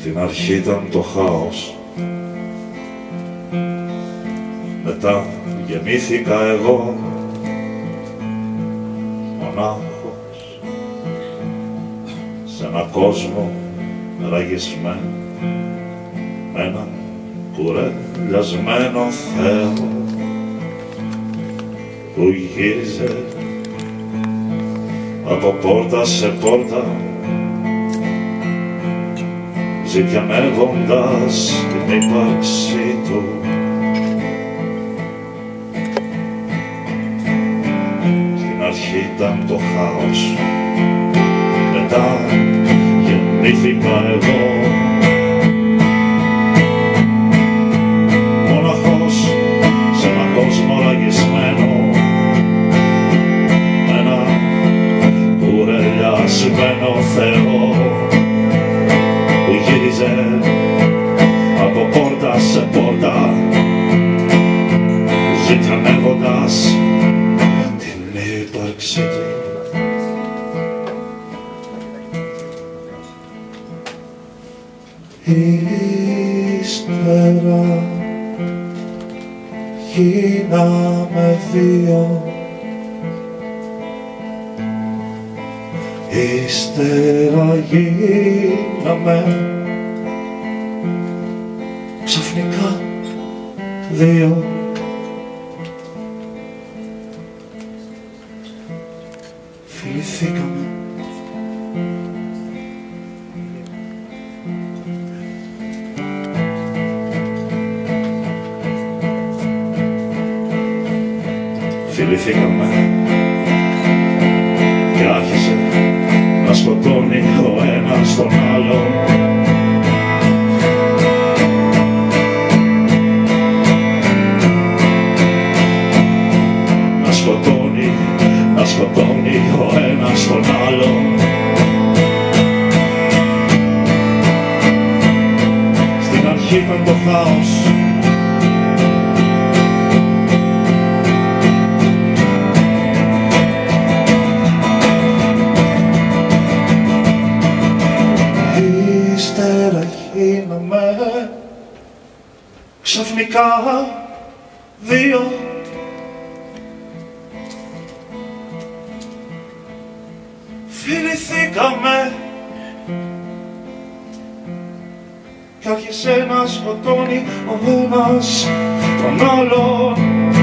Στην αρχή ήταν το χάος. Μετά γεννήθηκα εγώ Μονάχος Σε ένα κόσμο ραγισμένο Με ένα κουρελιασμένο Θεό Που γύριζε από πόρτα σε πόρτα ζητιανεύοντας την ύπαρξή του. Στην αρχή ήταν το χάος, μετά γεννήθηκα εγώ. Μοναχός σε ένα κόσμο ραγισμένο, με ένα κουρελιασμένο Θεό Ύστερα γίναμε δύο. Ύστερα γίναμε. Ξαφνικά δύο. Φιληθήκαμε Φιληθήκαμε και άρχισε να σκοτώνει ο ένας τον άλλο. Να σκοτώνει, να σκοτώνει ο ένας τον άλλο. Στην αρχή ήταν το χάος ξαφνικά δύο. Φιληθήκαμε. Κι άρχισε να σκοτώνει ο ένας τον άλλον